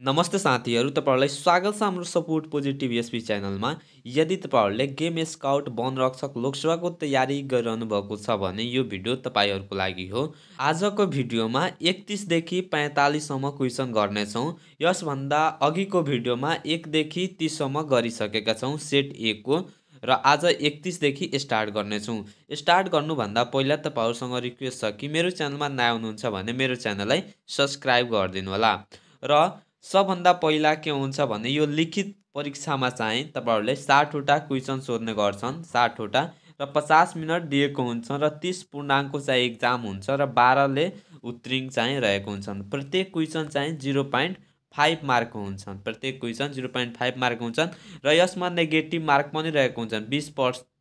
नमस्ते साथीहरू तपाईँहरूलाई स्वागत छ हाम्रो सपोर्ट पोजिटिभ एसपी च्यानलमा। यदि तपाईँहरूले गेम स्काउट वनरक्षक लोकसेवाको तयारी गरिरहनु भएको छ भने यो भिडियो तपाईँहरूको लागि हो। आजको भिडियोमा एकतिसदेखि पैँतालिससम्म क्वेसन गर्नेछौँ। यसभन्दा अघिको भिडियोमा एकदेखि तिससम्म गरिसकेका छौँ सेट एको र आज एकतिसदेखि स्टार्ट गर्नेछौँ। स्टार्ट गर्नुभन्दा पहिला तपाईँहरूसँग रिक्वेस्ट छ कि मेरो च्यानलमा नयाँ हुनुहुन्छ भने मेरो च्यानललाई सब्सक्राइब गरिदिनु होला र सबभन्दा पहिला के हुन्छ भने यो लिखित परीक्षामा चाहिँ तपाईँहरूले साठवटा क्वेसन सोध्ने गर्छन्। साठवटा र पचास मिनट दिएको हुन्छ र तिस पूर्णाङ्कको चाहिँ इक्जाम हुन्छ र बाह्रले उत्तीर्ण चाहिँ रहेको हुन्छन्। प्रत्येक क्वेसन चाहिँ जिरो पोइन्ट फाइभ मार्कको हुन्छन्। प्रत्येक question zero point five mark हुन्छन् र यसमा नेगेटिभ मार्क पनि रहेको हुन्छन्। बिस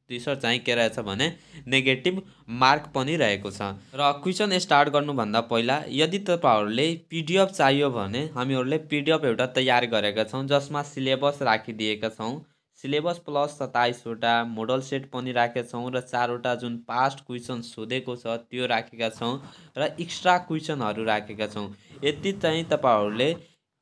प्रतिशत चाहिँ के रहेछ भने नेगेटिभ मार्क पनि रहेको छ। र क्वेसन स्टार्ट गर्नुभन्दा पहिला यदि तपाईँहरूले पिडिएफ चाहियो भने हामीहरूले पिडिएफ एउटा तयार गरेका छौँ जसमा सिलेबस राखिदिएका छौँ। सिलेबस प्लस सत्ताइसवटा मोडल सेट पनि राखेका छौँ र चारवटा जुन पास्ट क्वेसन सोधेको छ त्यो राखेका छौँ र एक्स्ट्रा क्वेसनहरू राखेका छौँ। यति चाहिँ तपाईँहरूले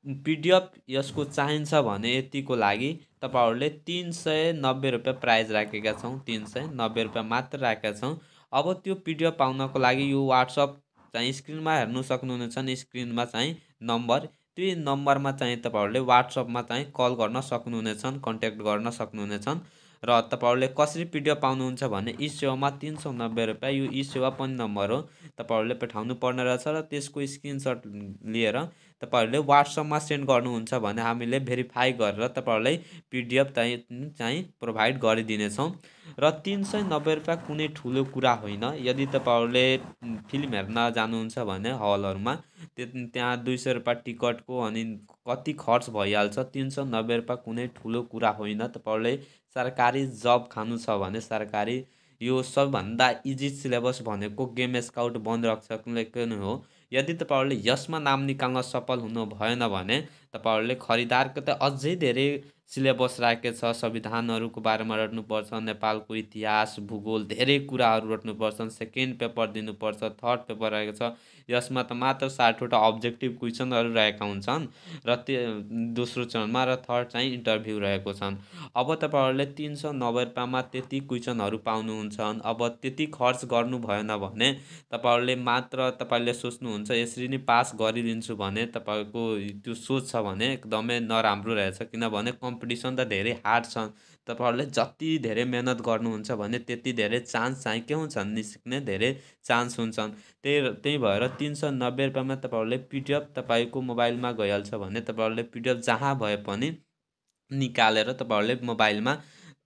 पिडिएफ यसको चाहिन्छ भने यतिको लागि तपाईँहरूले तिन सय नब्बे रुपियाँ प्राइज राखेका छौँ तिन सय नब्बे रुपियाँ मात्र राखेका छौँ। अब त्यो पिडिएफ पाउनको लागि यो वाट्सएप चाहिँ स्क्रिनमा हेर्नु सक्नुहुनेछ स्क्रिनमा चाहिँ नम्बर त्यो नम्बरमा चाहिँ तपाईँहरूले वाट्सएपमा चाहिँ कल गर्न सक्नुहुनेछन् कन्ट्याक्ट गर्न सक्नुहुनेछन्। र तपाईँहरूले कसरी पिडिएफ पाउनुहुन्छ भने ई सेवामा तिन सौ नब्बे रुपियाँ यो ई सेवा पनि नम्बर हो तपाईँहरूले पठाउनु पर्ने रहेछ र त्यसको स्क्रिनसट लिएर तपाईँहरूले वाट्सएपमा सेन्ड गर्नुहुन्छ भने हामीले भेरिफाई गरेर तपाईँहरूलाई पिडिएफ चाहिँ चाहिँ प्रोभाइड गरिदिनेछौँ। र तिन सय नब्बे रुपियाँ कुनै ठुलो कुरा होइन यदि तपाईँहरूले फिल्म हेर्न जानुहुन्छ भने हलहरूमा त्यहाँ दुई सय रुपियाँ टिकटको अनि कति खर्च भइहाल्छ तिन सय नब्बे रुपियाँ कुनै ठुलो कुरा होइन तपाईँहरूले सरकारी जब खानु छ भने सरकारी यो सबभन्दा इजी सिलेबस भनेको गेम स्काउट वन रक्षकले नै हो? यदि तपाईँहरूले यसमा नाम निकाल्न सफल हुनु भएन भने तपाईँहरूले खरिदारको त अझै धेरै सिलेबस राखेको छ संविधानहरूको बारेमा रट्नुपर्छ नेपालको इतिहास भूगोल धेरै कुराहरू रट्नुपर्छ सेकेन्ड पेपर दिनुपर्छ थर्ड पेपर रहेको छ। यसमा त मात्र साठवटा अब्जेक्टिभ क्वेसनहरू रहेका हुन्छन् र त्यो दोस्रो चरणमा र थर्ड चाहिँ इन्टरभ्यू रहेको छन्। अब तपाईँहरूले तिन सौ नब्बे रुपियाँमा त्यति क्वेसनहरू पाउनुहुन्छ अब त्यति खर्च गर्नु भएन भने तपाईँहरूले मात्र तपाईँले सोच्नुहुन्छ यसरी नै पास गरिदिन्छु भने तपाईँको त्यो सोच छ भने एकदमै नराम्रो रहेछ किनभने कम्पिटिसन त धेरै हार्ड छ। तपाईँहरूले जति धेरै मिहिनेत गर्नुहुन्छ भने त्यति धेरै चान्स चाहिँ के हुन्छन् निस्किने धेरै चान्स हुन्छन्। त्यही त्यही भएर तिन सय नब्बे रुपियाँमा तपाईँहरूले पिडिएफ तपाईँको मोबाइलमा गइहाल्छ भने तपाईँहरूले पिडिएफ जहाँ भए पनि निकालेर तपाईँहरूले मोबाइलमा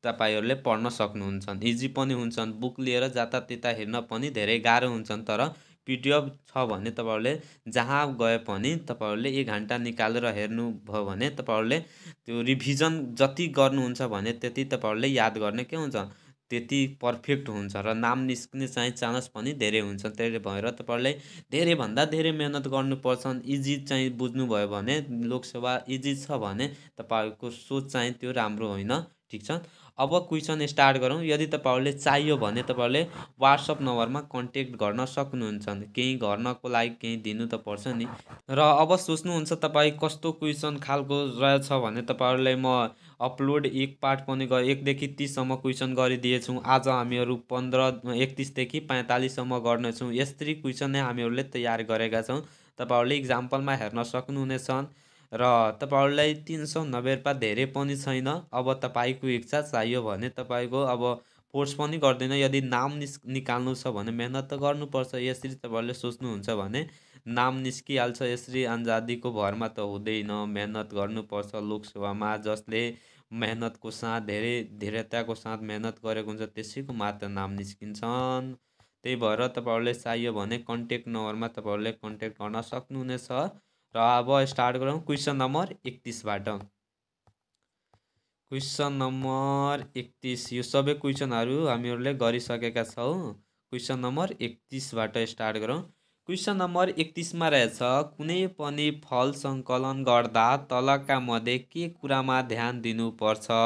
तपाईँहरूले पढ्न सक्नुहुन्छन् इजी पनि हुन्छन् बुक लिएर जतात्यता हेर्न पनि धेरै गाह्रो हुन्छन् तर पिडिएफ छ भने तपाईँहरूले जहाँ गए पनि तपाईँहरूले एक घन्टा निकालेर हेर्नुभयो भने तपाईँहरूले त्यो रिभिजन जति गर्नुहुन्छ भने त्यति तपाईँहरूले याद गर्ने के हुन्छ? त्यति पर्फेक्ट हुन्छ र नाम निस्किने चाहिँ चान्स पनि धेरै हुन्छ। त्यही भएर तपाईँहरूले धेरैभन्दा धेरै मिहिनेत गर्नुपर्छ। इजी चाहिँ बुझ्नुभयो भने लोकसेवा इजी छ भने तपाईँहरूको सोच चाहिँ त्यो राम्रो होइन। ठिक छ? अब क्वेसन स्टार्ट गरौँ। यदि तपाईँहरूले चाहियो भने तपाईँहरूले वाट्सएप नम्बरमा कन्ट्याक्ट गर्न सक्नुहुन्छ केही गर्नको लागि केही दिनु त पर्छ नि। र अब सोच्नुहुन्छ तपाईँ कस्तो क्वेसन खालको रहेछ भने तपाईँहरूलाई म अपलोड एक पार्ट पनि गर एकदेखि तिससम्म क्वेसन गरिदिएछौँ। आज हामीहरू पन्ध्र एकतिसदेखि पैँतालिससम्म गर्नेछौँ। यसरी क्वेसन नै हामीहरूले तयार गरेका छौँ। तपाईँहरूले इक्जाम्पलमा हेर्न सक्नुहुनेछन्। र तपाईँहरूलाई तिन सौ नब्बे रुपियाँ धेरै पनि छैन। अब तपाईँको इच्छा चाहियो भने तपाईँको अब फोर्स पनि गर्दैन। यदि नाम निस् निकाल्नु छ भने मेहनत त गर्नुपर्छ। यसरी तपाईँहरूले सोच्नुहुन्छ भने नाम निस्किहाल्छ। यसरी आजादीको भरमा त हुँदैन। मेहनत गर्नुपर्छ लोकसेवामा जसले मेहनतको साथ धेरै धेरैताको साथ मेहनत गरेको हुन्छ त्यसैको मात्र नाम निस्किन्छन्। त्यही भएर तपाईँहरूले चाहियो भने कन्ट्याक्ट नम्बरमा तपाईँहरूले कन्ट्याक्ट गर्न सक्नुहुनेछ। र अब स्टार्ट गरौँ क्वेसन नम्बर एकतिसबाट। क्वेसन नम्बर एकतिस यो सबै क्वेसनहरू हामीहरूले गरिसकेका छौँ। क्वेसन नम्बर एकतिसबाट स्टार्ट गरौँ। क्वेसन नम्बर एकतिसमा रहेछ कुनै पनि फल सङ्कलन गर्दा तलका मध्ये के कुरामा ध्यान दिनुपर्छ?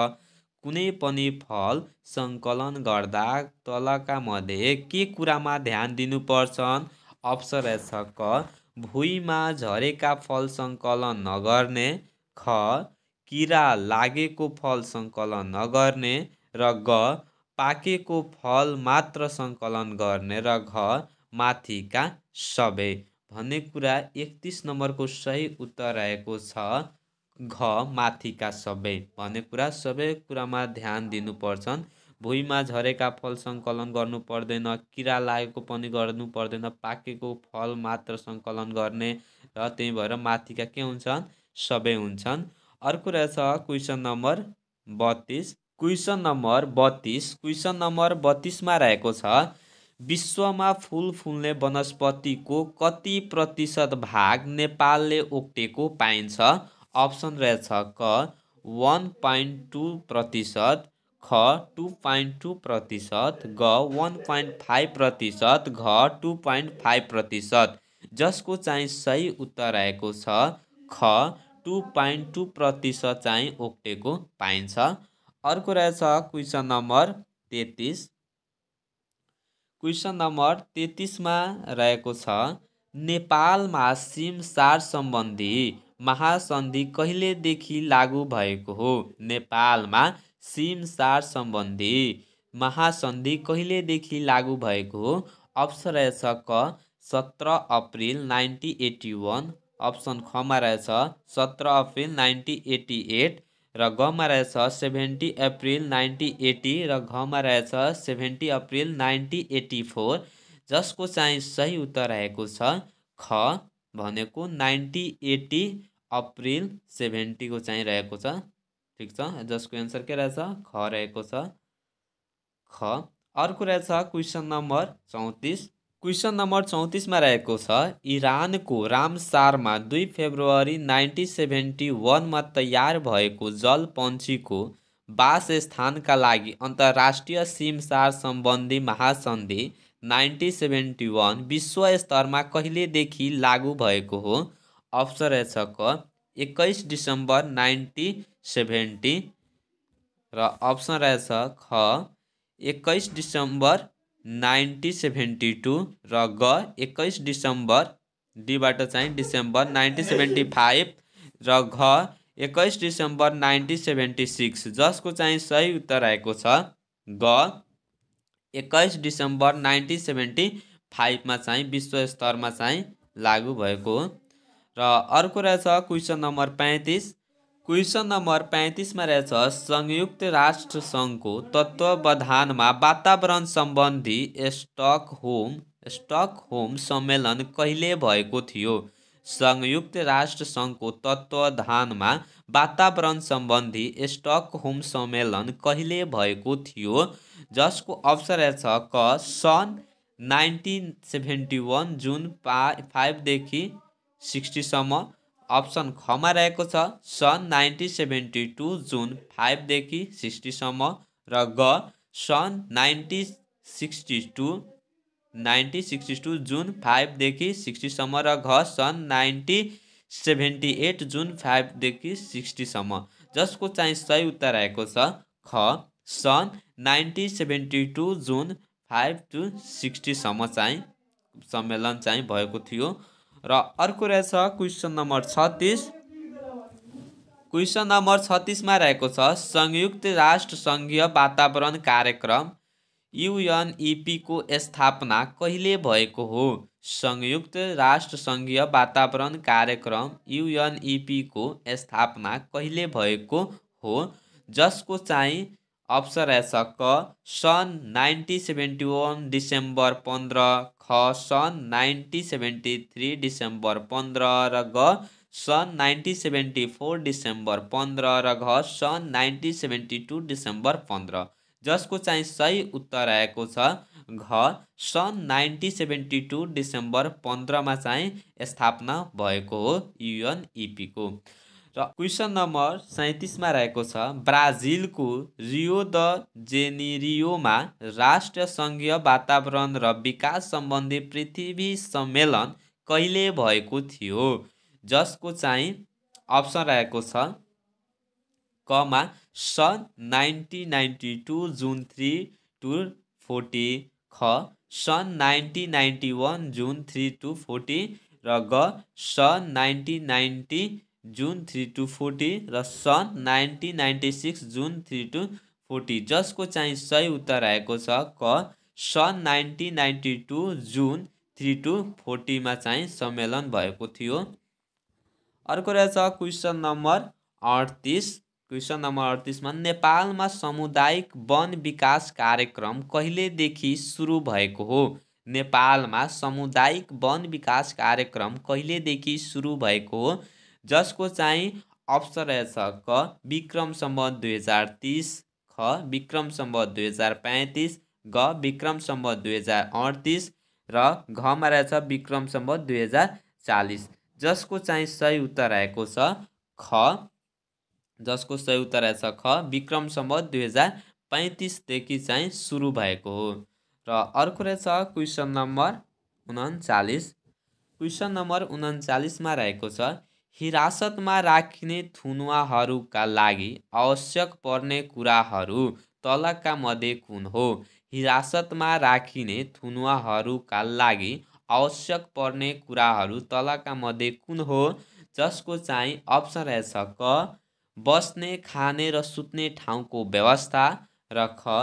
कुनै पनि फल सङ्कलन गर्दा तलका मध्ये के कुरामा ध्यान दिनुपर्छ अप्सन रहेछ क। भुइँमा झरेका फल सङ्कलन नगर्ने ख किरा लागेको फल सङ्कलन नगर्ने र ग पाकेको फल मात्र सङ्कलन गर्ने र घ माथिका सबै भन्ने कुरा एकतिस नम्बरको सही उत्तर रहेको छ। घ माथिका सबै भन्ने कुरा सबै कुरामा ध्यान दिनुपर्छन्। भुइँमा झरेका फल सङ्कलन गर्नु पर्दैन किरा लागेको पनि गर्नु पर्दैन पाकेको फल मात्र सङ्कलन गर्ने र त्यही भएर माथिका के हुन्छन्? सबै हुन्छन्। अर्को रहेछ क्वेसन नम्बर बत्तिस। क्वेसन नम्बर बत्तिस। क्वेसन नम्बर बत्तिसमा रहेको छ विश्वमा फुल फुल्ने वनस्पतिको कति प्रतिशत भाग नेपालले ओक्टेको पाइन्छ? अप्सन रहेछ क वान पोइन्ट टू प्रतिशत ख टू पोइन्ट टू प्रतिशत ग वान पोइन्ट फाइभ प्रतिशत घ टू पोइन्ट फाइभ प्रतिशत। जसको चाहिँ सही उत्तर आएको छ ख टू पोइन्ट टू प्रतिशत चाहिँ ओक्टेको पाइन्छ। अर्को रहेछ क्वेसन नम्बर तेत्तिस। क्वेसन नम्बर तेत्तिसमा रहेको छ नेपालमा सिमसार सम्बन्धी महासन्धि कहिलेदेखि लागू भएको हो? नेपालमा सिमसार सम्बन्धी महासन्धि कहिलेदेखि लागू भएको हो? अप्सन रहेछ क सत्र April nineteen eighty one. Option खमा रहेछ सत्र अप्रिल नाइन्टिन एट्टी एट। र गमा रहेछ सेभेन्टी अप्रिल नाइन्टिन एट्टी र घमा रहेछ seventy April nineteen eighty four. जसको चाहिँ सही उत्तर रहेको छ ख भनेको नाइन्टिन एट्टी अप्रिल सेभेन्टीको चाहिँ रहेको छ। ठिक छ? जसको एन्सर के रहेछ? ख रहेको छ। ख। अर्को रहेछ क्वेसन नम्बर चौतिस। क्वेसन नम्बर चौतिसमा रहेको छ इरानको रामसारमा दुई फेब्रुअरी नाइन्टिन सेभेन्टी वानमा तयार भएको जल पन्छीको वासस्थानका लागि अन्तर्राष्ट्रिय सिमसार सम्बन्धी महासन्धि नाइन्टिन सेभेन्टी वान विश्व स्तरमा कहिलेदेखि लागू भएको हो? अप्सन रहेछ क। एक्काइस डिसेम्बर नाइन्टिन सेभेन्टी र अप्सन रहेछ ख। एक्काइस डिसेम्बर नाइन्टिन सेभेन्टी टू र ग एक्काइस डिसेम्बर डीबाट चाहिँ डिसेम्बर नाइन्टिन सेभेन्टी फाइभ र घ एक्काइस डिसेम्बर नाइन्टिन सेभेन्टी सिक्स। जसको चाहिँ सही उत्तर आएको छ ग एक्काइस डिसेम्बर नाइन्टिन सेभेन्टी फाइभमा चाहिँ विश्व स्तरमा चाहिँ लागू भएको हो। र अर्को रहेछ क्वेसन नम्बर पैँतिस। क्वेसन नम्बर पैँतिसमा रहेछ संयुक्त राष्ट्र सङ्घको तत्त्वावधानमा वातावरण सम्बन्धी स्टक होम स्टक होम सम्मेलन कहिले भएको थियो? संयुक्त राष्ट्र सङ्घको तत्त्वावधानमा वातावरण सम्बन्धी स्टक होम सम्मेलन कहिले भएको थियो? जसको अवसर रहेछ क सन् नाइन्टिन सेभेन्टी वान जुन पा फाइभदेखि सिक्सटीसम्म अप्सन खमा रहेको छ। सन् नाइन्टिन सेभेन्टी टू जुन फाइभदेखि सिक्सटीसम्म र ग सन् nineteen sixty two nineteen sixty two June फाइभदेखि सिक्सटीसम्म र घ सन् नाइन्टिन सेभेन्टी एट जुन फाइभदेखि सिक्सटीसम्म। जसको चाहिँ सही उत्तर आएको छ ख। सन् nineteen seventy two June five to सिक्सटीसम्म चाहिँ सम्मेलन चाहिँ भएको थियो। र अर्को रहेछ क्वेसन नम्बर छत्तिस। क्वेसन नम्बर छत्तिसमा रहेको छ संयुक्त राष्ट्र सङ्घीय वातावरण कार्यक्रम युएनइपीको स्थापना कहिले भएको हो? संयुक्त राष्ट्र सङ्घीय वातावरण कार्यक्रम युएनइपीको स्थापना कहिले भएको हो? जसको चाहिँ अप्सन रहेछ क सन् नाइन्टिन सेभेन्टी वान डिसेम्बर पन्ध्र ख सन् नाइन्टिन सेभेन्टी थ्री डिसेम्बर पन्ध्र र ग सन् नाइन्टिन सेभेन्टी फोर डिसेम्बर पन्ध्र र घ सन् नाइन्टिन सेभेन्टी टू डिसेम्बर पन्ध्र। जसको चाहिँ सही उत्तर आएको छ घ सन् नाइन्टिन सेभेन्टी टू डिसेम्बर पन्ध्रमा चाहिँ स्थापना भएको हो युएनइपीको। र क्वेसन नम्बर सैँतिसमा रहेको छ ब्राजिलको रियो द जेनिरियोमा राष्ट्रिय सङ्घीय वातावरण र विकास सम्बन्धी पृथ्वी सम्मेलन कहिले भएको थियो? जसको चाहिँ अप्सन रहेको छ कमा सन् nineteen ninety two June three to forty ख सन् nineteen ninety one June three to forty र ग सन् nineteen ninety June three to forty र सन् nineteen ninety six June three to forty जसको चाहिँ सही उत्तर आएको छ क सन् nineteen ninety two June three to फोर्टीमा चाहिँ सम्मेलन भएको थियो। अर्को रहेछ क्वेसन नम्बर अडतिस। क्वेसन नम्बर अडतिसमा नेपालमा सामुदायिक वन विकास कार्यक्रम कहिलेदेखि सुरु भएको हो? नेपालमा सामुदायिक वन विकास कार्यक्रम कहिलेदेखि सुरु भएको हो? जसको चाहिँ अप्सन रहेछ क विक्रम सम्बत दुई हजार तिस ख विक्रम सम्बत दुई हजार पैँतिस ग विक्रम सम्बत दुई हजार अडतिस र घमा रहेछ विक्रम सम्बत दुई हजार चालिस। जसको चाहिँ सही उत्तर आएको छ ख जसको सही उत्तर आएछ ख विक्रम सम्बत दुई हजार पैँतिसदेखि चाहिँ सुरु भएको हो। र अर्को रहेछ क्वेसन नम्बर उन्चालिस क्वेसन नम्बर उन्चालिसमा रहेको छ हिरासतमा राखिने थुनुवाहरूका लागि आवश्यक पर्ने कुराहरू तलका मध्ये कुन हो? हिरासतमा राखिने थुनुवाहरूका लागि आवश्यक पर्ने कुराहरू तलका मध्ये कुन हो? जसको चाहिँ अप्सन रहेछ क बस्ने खाने र सुत्ने ठाउँको व्यवस्था र ख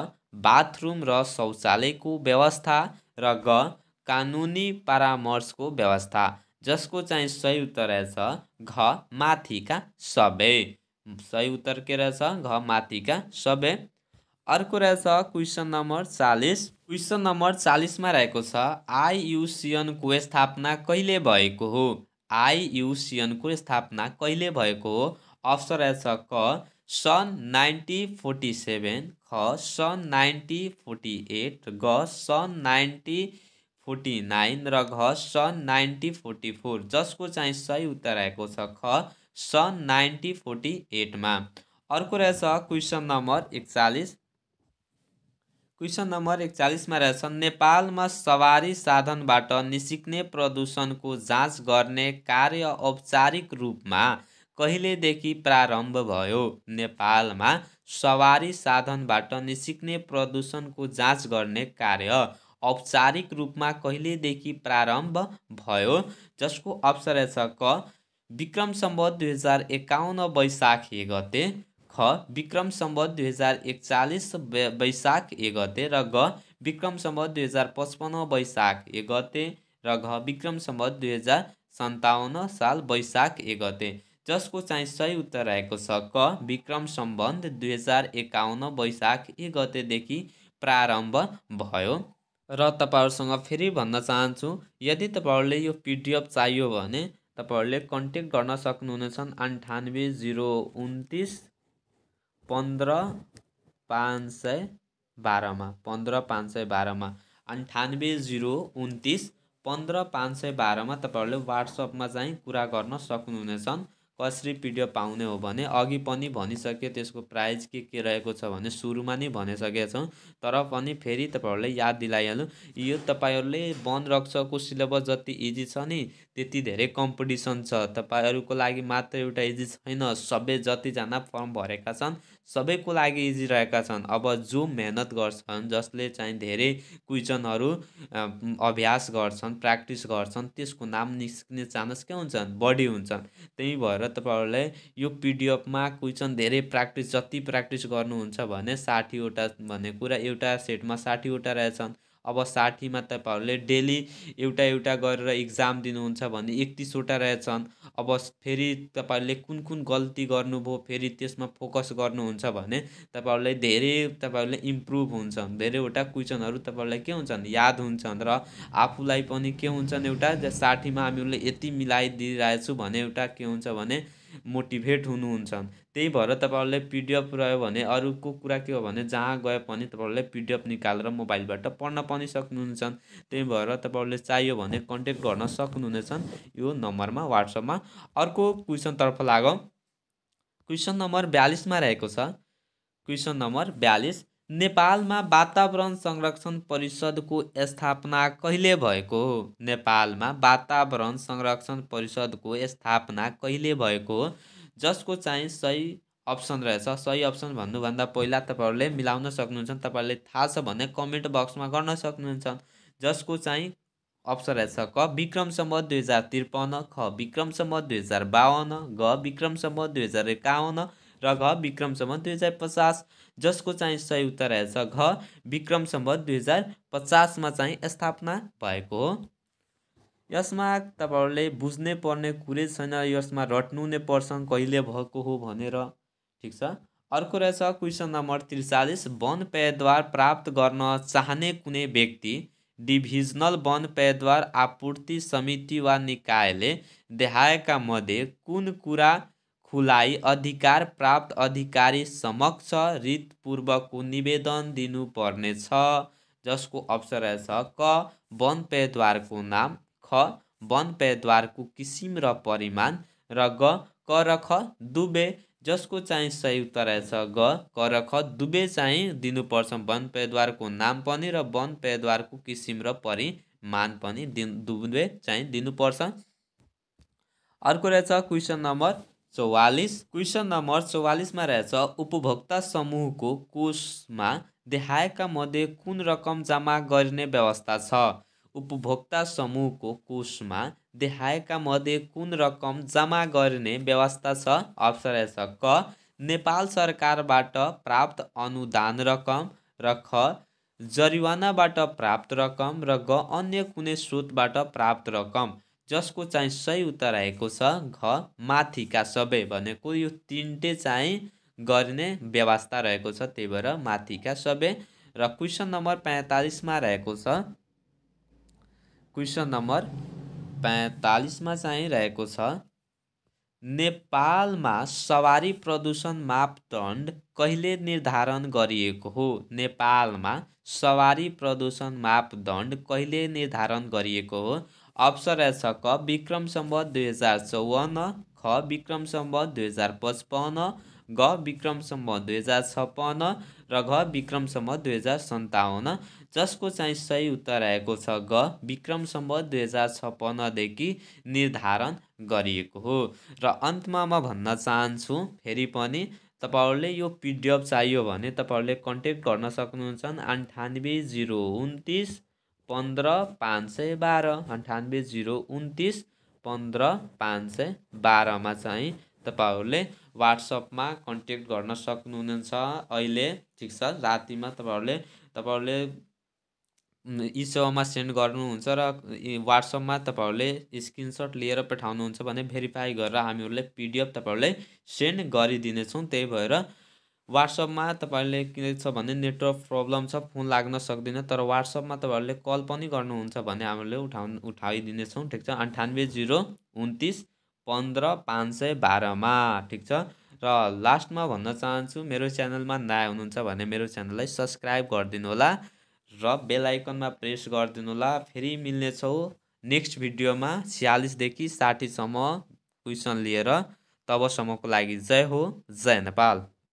बाथरुम र शौचालयको व्यवस्था र ग कानुनी परामर्शको व्यवस्था। जसको चाहिँ सही उत्तर रहेछ घ माथिका सबै। सही उत्तर के रहेछ? घ माथिका सबै। अर्को रहेछ क्वेसन नम्बर चालिस। क्वेसन नम्बर चालिसमा रहेको छ आइयुसिएनको स्थापना कहिले भएको हो? आइयुसिएनको स्थापना कहिले भएको हो? अप्सन रहेछ क सन् नाइन्टिन फोर्टी सेभेन ख सन् नाइन्टिन फोर्टी एट ग सन् नाइन्टिन फोर्टी नाइन र घ सन् नाइन्टिन फोर्टी फोर जसको चाहिँ सही उत्तर आएको छ ख सन् नाइन्टिन फोर्टी एटमा। अर्को रहेछ क्वेसन नम्बर एकचालिस। क्वेसन नम्बर एकचालिसमा रहेछ नेपालमा सवारी साधनबाट निस्किने प्रदूषणको जाँच गर्ने कार्य औपचारिक रूपमा कहिलेदेखि प्रारम्भ भयो? नेपालमा सवारी साधनबाट निस्किने प्रदूषणको जाँच गर्ने कार्य औपचारिक रूपमा कहिलेदेखि प्रारम्भ भयो जसको अप्सन रहेछ क विक्रम सम्बत दुई हजार एकाउन्न वैशाख एक गते ख विक्रम सम्बत दुई हजार एकचालिस वैशाख एक गते र ग विक्रम सम्बत दुई हजार पचपन्न वैशाख एक गते र घ विक्रम सम्बत दुई हजार सन्ताउन्न साल वैशाख एक गते। जसको चाहिँ सही उत्तर रहेको छ क विक्रम सम्बन्ध दुई हजार एकाउन्न वैशाख एक गतेदेखि प्रारम्भ भयो। र तपाईँहरूसँग फेरि भन्न चाहन्छु यदि तपाईँहरूले यो पिडिएफ चाहियो भने तपाईँहरूले कन्ट्याक्ट गर्न सक्नुहुनेछन् अन्ठानब्बे जिरो उन्तिस पन्ध्र पाँच सय बाह्रमा पन्ध्र पाँच सय बाह्रमा अन्ठानब्बे जिरो उन्तिस पन्ध्र पाँच सय बाह्रमा तपाईँहरूले वाट्सएपमा चाहिँ कुरा गर्न सक्नुहुनेछन्। कसरी पिडिएफ पाउने हो भने अघि पनि भनिसके त्यसको प्राइस के के रहेको छ भने सुरुमा नै भनिसकेका छौँ। तर पनि फेरि तपाईँहरूलाई याद दिलाइहालौँ यो तपाईँहरूले वन रक्षकको सिलेबस जति इजी छ नि त्यति धेरै कम्पिटिसन छ। तपाईँहरूको लागि मात्र एउटा इजी छैन। सबै जतिजना फर्म भरेका छन् सबैको लागि इजी रहेका छन्। अब जो मेहनत गर्छन् जसले चाहिँ धेरै क्वेसनहरू अभ्यास गर्छन् प्र्याक्टिस गर्छन् त्यसको नाम निस्किने चान्स के हुन्छन्? बढी हुन्छन्। त्यही भएर तपाईँहरूलाई यो पिडिएफमा क्वेसन धेरै प्र्याक्टिस जति प्र्याक्टिस गर्नुहुन्छ भने साठीवटा भन्ने कुरा एउटा सेटमा साठीवटा रहेछन्। अब साठीमा तपाईँहरूले डेली एउटा एउटा गरेर इक्जाम दिनुहुन्छ भने एकतिसवटा रहेछन्। अब फेरि तपाईँहरूले कुन कुन गल्ती गर्नुभयो फेरि त्यसमा फोकस गर्नुहुन्छ भने तपाईँहरूलाई धेरै तपाईँहरूले इम्प्रुभ हुन्छ धेरैवटा क्वेसनहरू तपाईँहरूलाई के हुन्छन्? याद हुन्छन् र आफूलाई पनि के हुन्छन् एउटा? साठीमा हामीले यति मिलाइदिइरहेछु भने एउटा के हुन्छ भने मोटिभेट हुनुहुन्छ। त्यही भएर तपाईँहरूले पिडिएफ रह्यो भने अरूको कुरा के हो भने जहाँ गए पनि तपाईँहरूले पिडिएफ निकालेर मोबाइलबाट पढ्न पनि सक्नुहुन्छ त्यही भएर तपाईँहरूले चाहियो भने कन्ट्याक्ट गर्न सक्नुहुनेछन्। यो नम्बरमा वाट्सएपमा। अर्को क्वेसनतर्फ लागौँ। क्वेसन नम्बर बयालिसमा रहेको छ। क्वेसन नम्बर बयालिस। नेपालमा वातावरण संरक्षण परिषदको स्थापना कहिले भएको हो? नेपालमा वातावरण संरक्षण परिषदको स्थापना कहिले भएको हो? जसको चाहिँ सही अप्सन रहेछ सही अप्सन भन्नुभन्दा पहिला तपाईँहरूले मिलाउन सक्नुहुन्छ तपाईँहरूले थाहा छ भने कमेन्ट बक्समा गर्न सक्नुहुन्छ। जसको चाहिँ अप्सन रहेछ क विक्रम सम्म दुई हजार त्रिपन्न ख विक्रम सम्म दुई हजार बाहन्न घ विक्रम सम्म दुई हजार एकाउन्न र घ विक्रम सम्म दुई हजार पचास। जसको चाहिँ सही उत्तर रहेछ घ विक्रम सम्म दुई हजार पचासमा चाहिँ स्थापना भएको हो। यसमा तपाईँहरूले बुझ्नै पर्ने कुरै छैन यसमा रट्नु नै पर्छ कहिले भएको हो भनेर। ठिक छ? अर्को रहेछ क्वेसन नम्बर त्रिचालिस। वन पेयद्वार प्राप्त गर्न चाहने कुनै व्यक्ति डिभिजनल वन पेयद्वार आपूर्ति समिति वा निकायले देखाएका मध्ये कुन कुरा खुलाई अधिकार प्राप्त अधिकारी समक्ष रितपूर्वकको निवेदन दिनुपर्नेछ? जसको अप्सन रहेछ क। वन पेयद्वारको नाम ख वन पेयद्वारको किसिम र परिमाण र ग क र ख दुबे जसको चाहिँ सही उत्तर रहेछ ग क र ख दुवै चाहिँ दिनुपर्छ। वन पेयद्वारको नाम पनि र वन पेयद्वारको किसिम र परिमाण पनि दिन दुवै चाहिँ दिनुपर्छ। अर्को रहेछ क्वेसन नम्बर चौवालिस। क्वेसन नम्बर चौवालिसमा रहेछ उपभोक्ता समूहको कोषमा देखाएका मध्ये कुन रकम जम्मा गरिने व्यवस्था छ? उपभोक्ता समूहको कोषमा देखाएका मध्ये कुन रकम जम्मा गरिने व्यवस्था छ? अप्सन रहेछ क। नेपाल सरकारबाट प्राप्त अनुदान रकम र ख। जरिवानाबाट प्राप्त रकम र ग। अन्य कुनै स्रोतबाट प्राप्त रकम। जसको चाहिँ सही उत्तर रहेको छ घ। माथिका सबै भनेको यो तिनटे चाहिँ गर्ने व्यवस्था रहेको छ त्यही भएर माथिका सबै। र क्वेसन नम्बर पैँतालिसमा रहेको छ क्वेसन नम्बर पैँतालिसमा चाहिँ रहेको छ नेपालमा सवारी प्रदूषण मापदण्ड कहिले निर्धारण गरिएको हो? नेपालमा सवारी प्रदूषण मापदण्ड कहिले निर्धारण गरिएको हो? अप्सन रहेछ क विक्रम सम्बत दुई हजार चौवन्न ख विक्रम सम्बत दुई हजार पचपन्न ग विक्रम सम्बत दुई हजार छप्पन्न र घ विक्रम सम्बत दुई हजार सन्ताउन्न। जसको चाहिँ सही उत्तर आएको छ ग विक्रम सम्बत दुई हजार छप्पन्नदेखि निर्धारण गरिएको हो। र अन्तमा म भन्न चाहन्छु फेरि पनि तपाईँहरूले यो पिडिएफ चाहियो भने तपाईँहरूले कन्ट्याक्ट गर्न सक्नुहुन्छ। अन्ठानब्बे जिरो उन्तिस पन्ध्र पाँच सय बाह्र। अन्ठानब्बे जिरो उन्तिस पन्ध्र पाँच सय बाह्रमा चाहिँ तपाईँहरूले वाट्सएपमा कन्ट्याक्ट गर्न सक्नुहुनेछ। अहिले ठिक छ रातिमा तपाईँहरूले तपाईँहरूले यी सेवामा सेन्ड गर्नुहुन्छ र वाट्सएपमा तपाईँहरूले स्क्रिनसट लिएर पठाउनुहुन्छ भने भेरिफाई गरेर हामीहरूले पिडिएफ तपाईँहरूले सेन्ड गरिदिनेछौँ। त्यही भएर वाट्सएपमा तपाईँहरूले के छ भने नेटवर्क प्रब्लम छ फोन लाग्न सक्दैन तर वाट्सएपमा तपाईँहरूले कल पनि गर्नुहुन्छ भने हामीले उठाउ उठाइदिनेछौँ। ठिक छ? अन्ठानब्बे जिरो उन्तिस पन्ध्र पाँच सय बाह्रमा। ठिक छ? र लास्टमा भन्न चाहन्छु मेरो च्यानलमा नयाँ हुनुहुन्छ भने मेरो च्यानललाई सब्सक्राइब गरिदिनु होला र बेलायकनमा प्रेस गरिदिनु होला फेरि मिल्नेछौँ नेक्स्ट भिडियोमा छ्यालिसदेखि साठीसम्म क्वेसन लिएर। तबसम्मको लागि जय हो जय नेपाल।